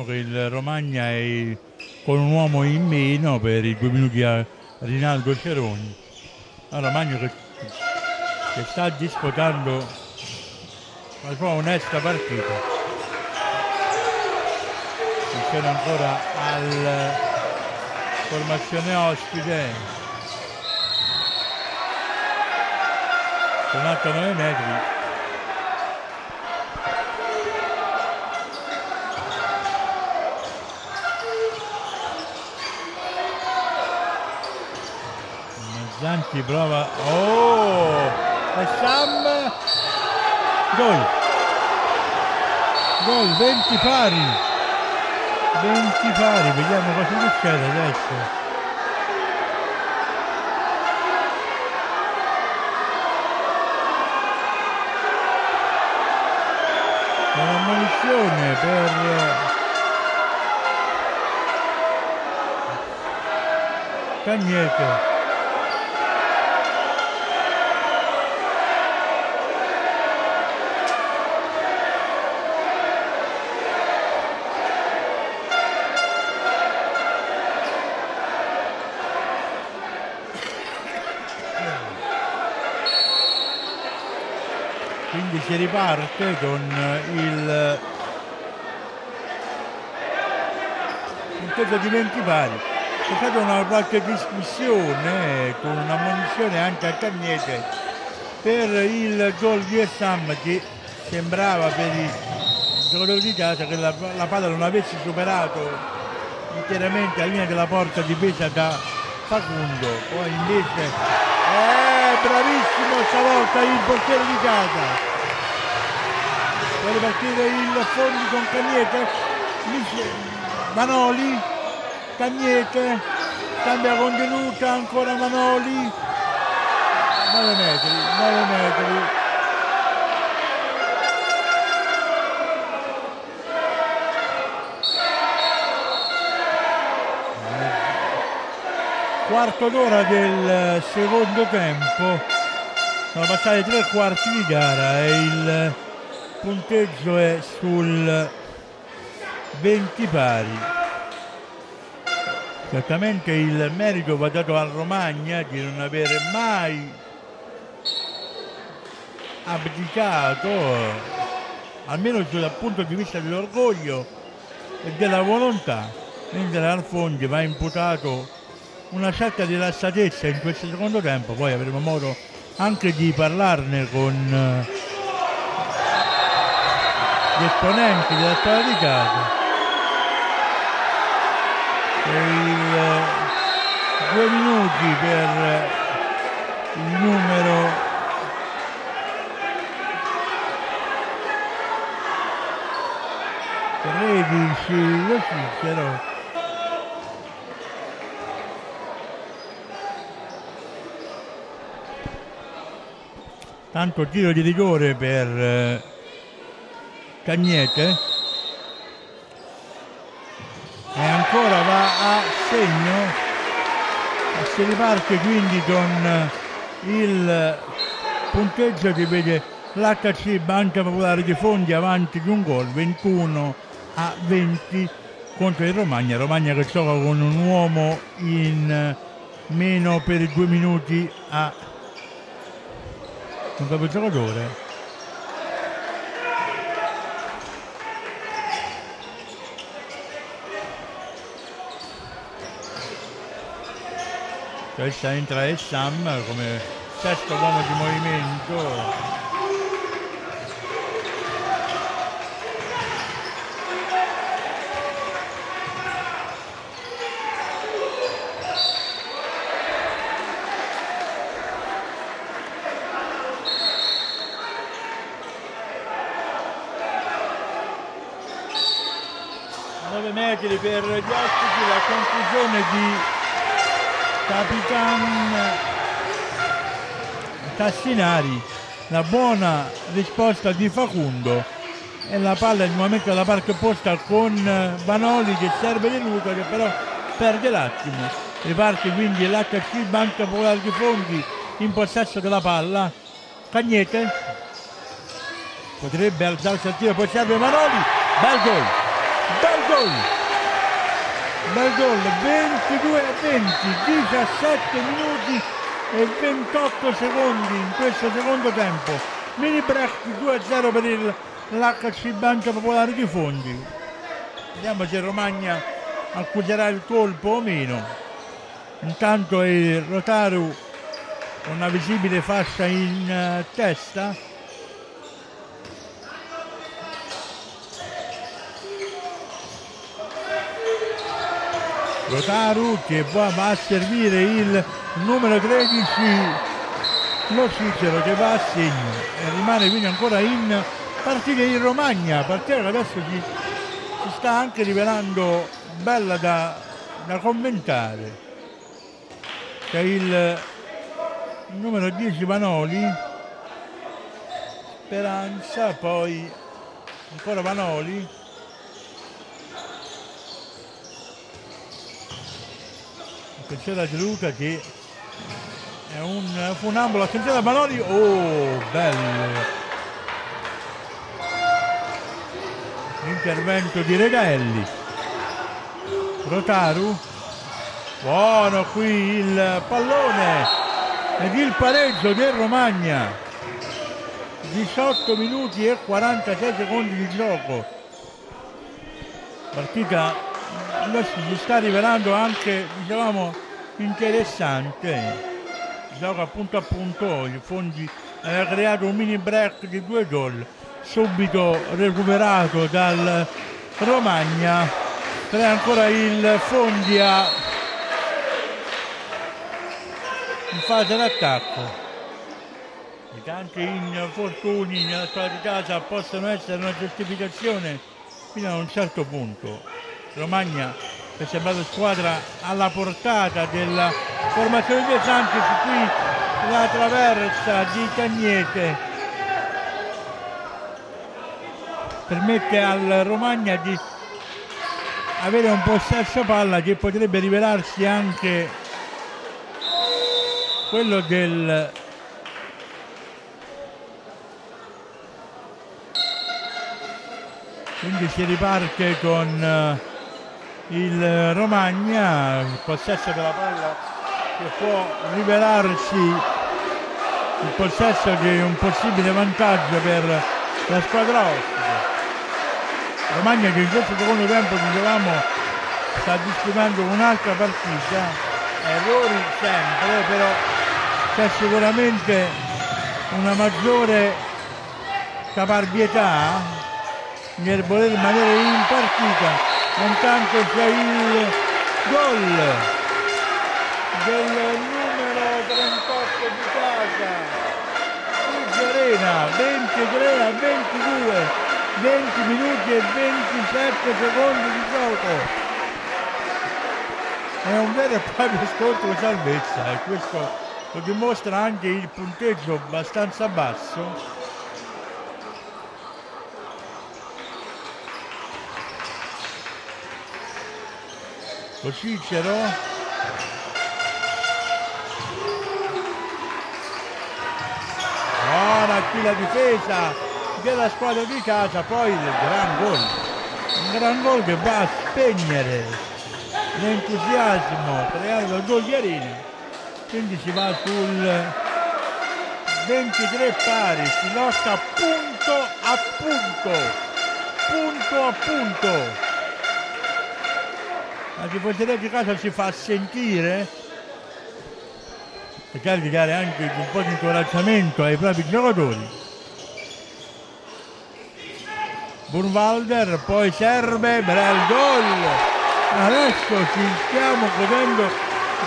Vediamo che il Romagna è con un uomo in meno per i due minuti a Rinaldo Ceroni. A Romagna che, che sta disputando la sua onesta partita. Attenzione ancora alla formazione ospite. Sono 9 metri Zanchi prova. Oh! E Sam! Gol! Gol, 20 pari! 20 pari, vediamo cosa succede adesso. Un'ammonizione per Cagneto si riparte con il punteggio di 20 pari c'è stata una qualche discussione con una munizione anche a Cagnete per il gol di Essam che sembrava per i giocatori di casa che la, la palla non avesse superato interamente la linea della porta difesa da Facundo. Poi invece eh, bravissimo stavolta il portiere di casa vuole partire il fondi con Cagnete? Manoli. Cagnete. Cambia contenuta ancora Manoli. 9 metri 9 metri. Quarto d'ora del secondo tempo. Sono passati tre quarti di gara e il punteggio è sul 20 pari. Certamente il merito va dato al Romagna di non avere mai abdicato almeno dal punto di vista dell'orgoglio e della volontà. Mentre al Fondi va imputato una certa rilassatezza in questo secondo tempo poi avremo modo anche di parlarne con gli esponenti della squadra di casa il, due minuti per il numero tredici lo Cicero. Tanto tiro di rigore per eh, Cagnete e ancora va a segno. Si riparte quindi con il punteggio che vede l'HC Banca Popolare di Fondi avanti di un gol 21 a 20 contro il Romagna. Romagna che gioca con un uomo in meno per due minuti a un proprio giocatore questa entra il Sam come sesto uomo di movimento metri per gli ospiti la conclusione di Capitan Tassinari la buona risposta di Facundo e la palla in momento della parte opposta con Vanoli che serve di Luca che però perde l'attimo. Riparte quindi l'HC Banca Popolare di Fondi in possesso della palla. Cagnete. Potrebbe alzarsi al tiro poi serve Manoli. Bel gol. Bel gol. Bel gol. 22 a 20 17 minuti e 28 secondi in questo secondo tempo. Mini break 2 a 0 per il l'HC Banca Popolare di Fondi. Vediamo se Romagna accuserà il colpo o meno. Intanto il Rotaru con una visibile fascia in uh, testa. Rotaru che va, va a servire il numero 13 lo Cicero che va a segno e rimane quindi ancora in partita in Romagna. Partita che adesso si, si sta anche rivelando bella da, da commentare. C'è il numero 10 Manoli Speranza poi ancora Vanoli. Attenzione a De Luca che è un funambolo attenzione a Vanoli oh bello. L'intervento di Regalli Rotaru. Buono qui il pallone. Ed il pareggio del Romagna. 18 minuti e 46 secondi di gioco. Partita adesso si sta rivelando anche diciamo interessante. Gioco appunto a punto il Fondi aveva creato un mini break di due gol subito recuperato dal Romagna. C'è ancora il Fondia in fase d'attacco. Che anche infortuni nella squadra di casa possono essere una giustificazione fino a un certo punto. Romagna è sembrata squadra alla portata della formazione di Santi cui la traversa di Cagnete. Permette al Romagna di avere un possesso palla che potrebbe rivelarsi anche quello del quindi si riparte con uh, il Romagna il possesso della palla che può rivelarsi il possesso è un possibile vantaggio per la squadra ospite. Romagna che in questo secondo tempo dicevamo sta disputando un'altra partita, errori sempre, però c'è sicuramente una maggiore caparbietà nel voler rimanere in partita, intanto c'è il gol del numero 38 di casa, Arena, 23 a 22 20 minuti e 27 secondi di gioco. È un vero e proprio scontro salvezza e questo lo dimostra anche il punteggio abbastanza basso Cicero. Buona qui la difesa della squadra di casa poi il gran gol. Un gran gol che va a spegnere l'entusiasmo. Creato di Arena quindi si va sul 23 pari si lotta punto a punto. Punto a punto la tifoseria di casa si fa sentire cercare di dare anche un po' di incoraggiamento ai propri giocatori Burwalder, poi serve, bel gol! Adesso ci stiamo godendo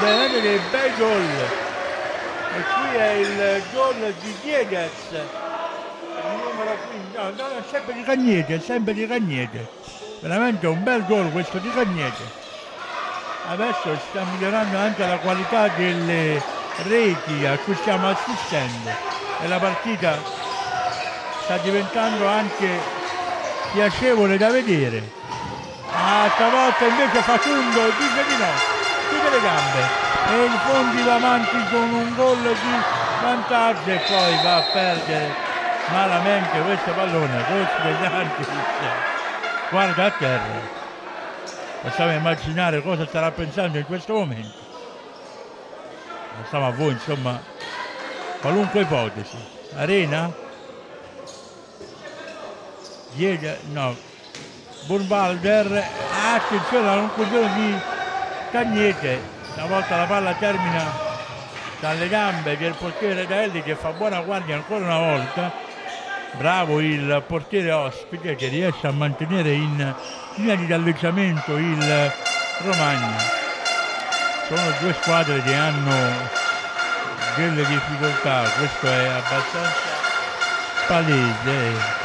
veramente dei bei gol. E qui è il gol di Diegues, il numero 15, no, no, sempre di Cagnete, sempre di Cagnete. Veramente un bel gol questo di Cagnete. Adesso sta migliorando anche la qualità delle reti a cui stiamo assistendo. E la partita sta diventando anche piacevole da vedere. Ah, stavolta invece Facundo dice di no, chiude le gambe. E il Fondi va avanti con un gol di vantaggio e poi va a perdere malamente questo pallone. Santi guarda a terra possiamo immaginare cosa starà pensando in questo momento. Lasciamo a voi insomma qualunque ipotesi. Arena? Diega, no, Burbalder, attenzione alla conclusione di Cagnete, stavolta la palla termina dalle gambe del portiere Daelli che fa buona guardia ancora una volta, bravo il portiere ospite che riesce a mantenere in linea di galleggiamento il Romagna. Sono due squadre che hanno delle difficoltà, questo è abbastanza palese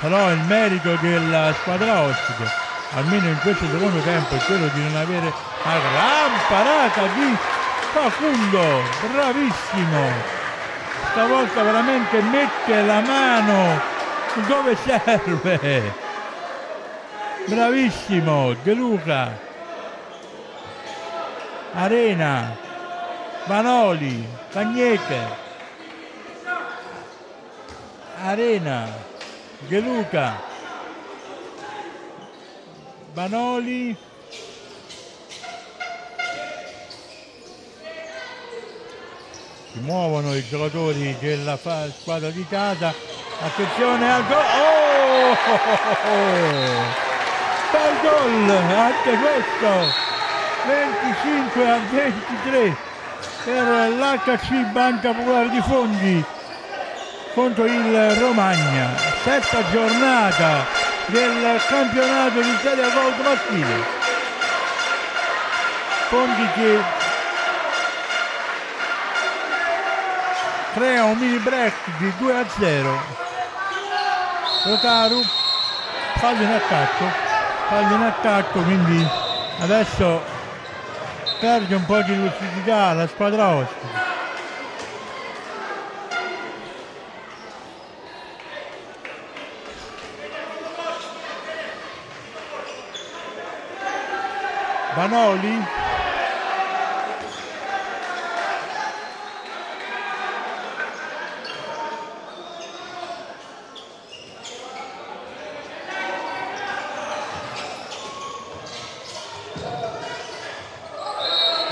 però il merito della squadra ospite almeno in questo secondo tempo è quello di non avere una gran parata di Facundo bravissimo stavolta veramente mette la mano dove serve. Bravissimo De Luca. Arena. Vanoli. Cagnete. Arena. De Luca. Vanoli si muovono i giocatori della squadra di casa. Attenzione al gol oh! bel gol anche questo. 25 a 23 per l'HC Banca Popolare di Fondi contro il Romagna. Sesta giornata del campionato di Serie Gold maschile. Fondi che crea un mini break di 2 a 0 Rotaru fallo in attacco. Fallo in attacco quindi adesso perde un po' di lucidità la squadra ospite. Vanoli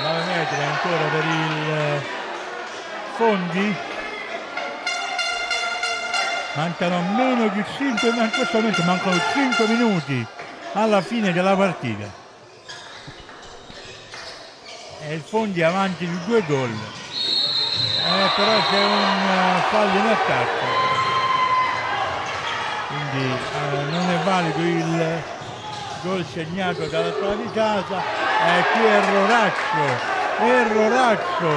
9 metri ancora per il eh, Fondi mancano meno di 5 ma in questo momento mancano 5 minuti alla fine della partita. E il Fondi avanti di due gol. Eh, però c'è un uh, fallo in attacco. Quindi uh, non è valido il gol segnato dalla squadra di casa. E qui erroraccio erroraccio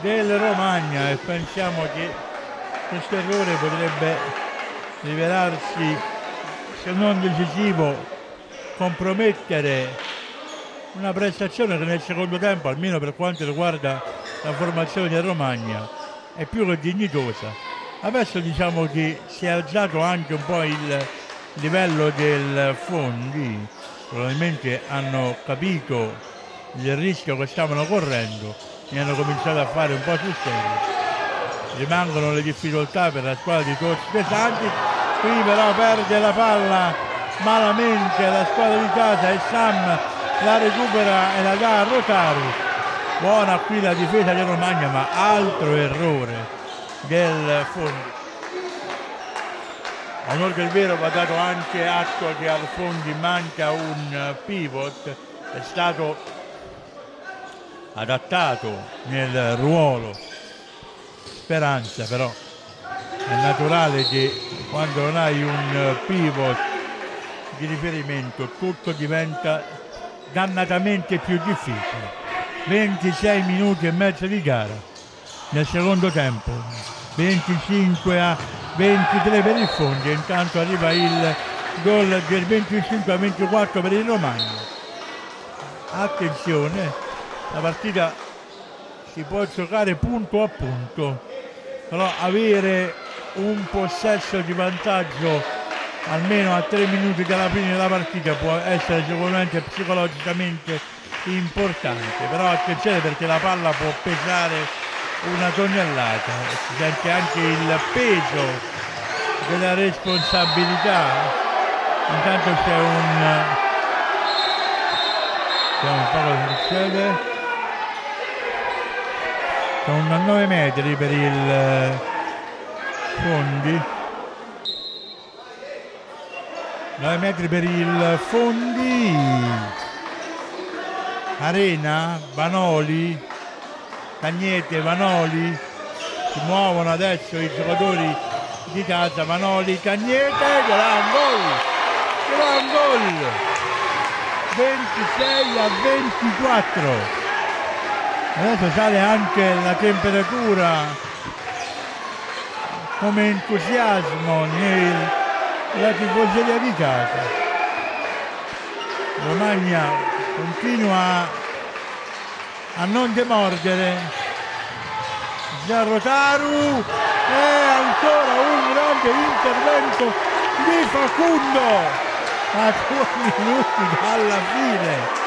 del Romagna. E pensiamo che questo errore potrebbe rivelarsi se non decisivo compromettere una prestazione che nel secondo tempo almeno per quanto riguarda la formazione del Romagna è più che dignitosa. Adesso diciamo che si è alzato anche un po' il livello del fondi. Probabilmente hanno capito il rischio che stavano correndo e hanno cominciato a fare un po' sul serio. Rimangono le difficoltà per la squadra di coach pesanti qui però perde la palla malamente la squadra di casa e Sam la recupera e la dà a Rotaru buona qui la difesa di Romagna ma altro errore del fondo onore del vero va dato anche atto che al fondi manca un pivot. È stato adattato nel ruolo. Speranza però è naturale che quando non hai un pivot di riferimento tutto diventa dannatamente più difficile. 26 minuti e mezzo di gara nel secondo tempo. 25 a 23 per il Fondi intanto arriva il gol del 25 a 24 per il Romagna attenzione la partita si può giocare punto a punto però avere un possesso di vantaggio almeno a tre minuti dalla fine della partita può essere sicuramente psicologicamente importante. Però attenzione perché la palla può pesare una tonnellata. Si sente anche il peso della responsabilità. Intanto c'è un vediamo un po' cosa succede sono 9 metri per il fondi. 9 metri per il fondi. Arena Vanoli Cagnete Vanoli. Si muovono adesso i giocatori di casa Vanoli Cagnete gran gol gran gol 26 a 24 adesso sale anche la temperatura come entusiasmo nella tifoseria di casa. Romagna continua a non demordere. Giarrotaru e ancora un grande intervento di Facundo. A due (laughs) minuti dalla fine.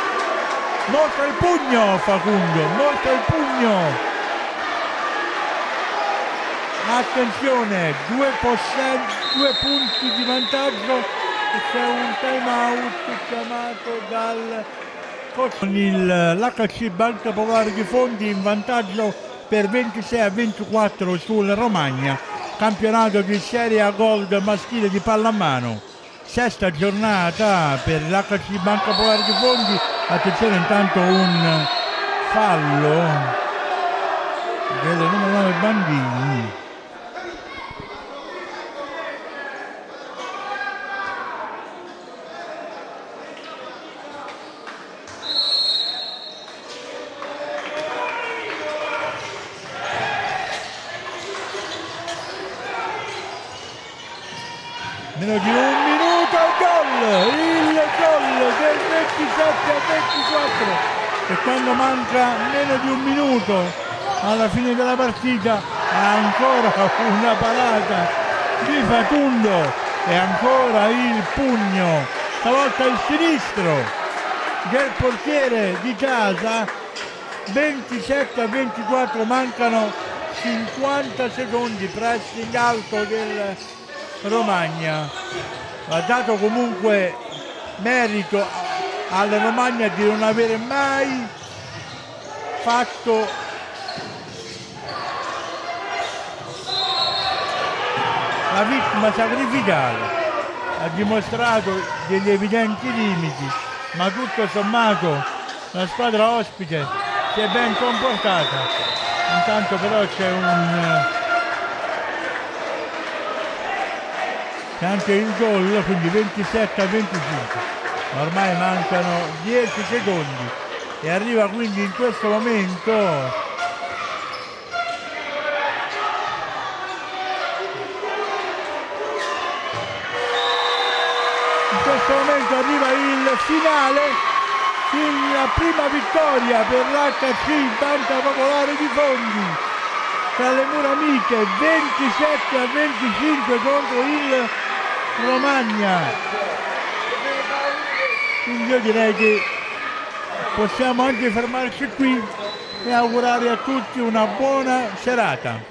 Molto il pugno Facundo molto il pugno attenzione due, due punti di vantaggio e c'è un time out chiamato dal con l'HC Banca Popolare di Fondi in vantaggio per 26 a 24 sul Romagna. Campionato di Serie A Gold maschile di pallamano. Sesta giornata per l'HC Banca Popolare di Fondi. Attenzione intanto un fallo del numero 9 Bandini meno di un minuto gol il gol del 27 a 24 e quando manca meno di un minuto alla fine della partita. Ancora una parata di Fatundo e ancora il pugno. Stavolta il sinistro del portiere di casa. 27 a 24 mancano 50 secondi pressing alto del Romagna. Ha dato comunque merito alla Romagna di non avere mai fatto la vittima sacrificale. Ha dimostrato degli evidenti limiti, ma tutto sommato la squadra ospite si è ben comportata. Intanto però c'è un c'è anche il gol, quindi 27 a 25. Ormai mancano 10 secondi e arriva quindi in questo momento in questo momento arriva il finale la prima vittoria per l'HC Banca Popolare di Fondi tra le mura amiche 27 a 25 contro il Romagna. Quindi io direi che possiamo anche fermarci qui e augurare a tutti una buona serata.